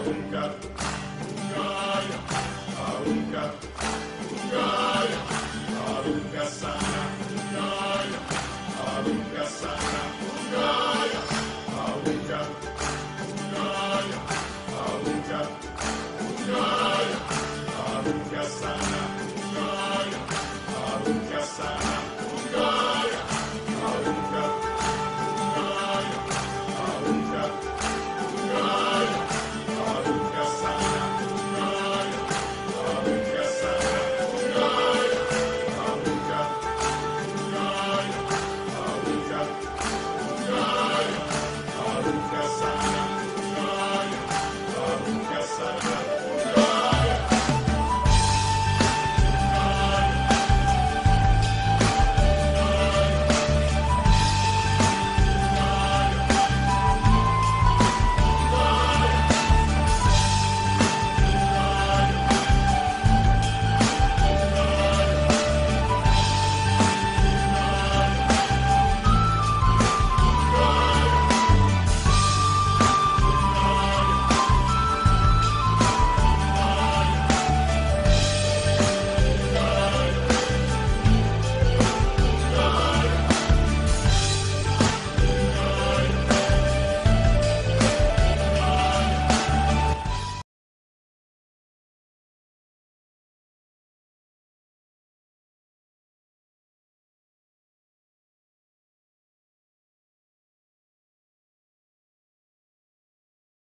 Aunca, Aunca, Aunca.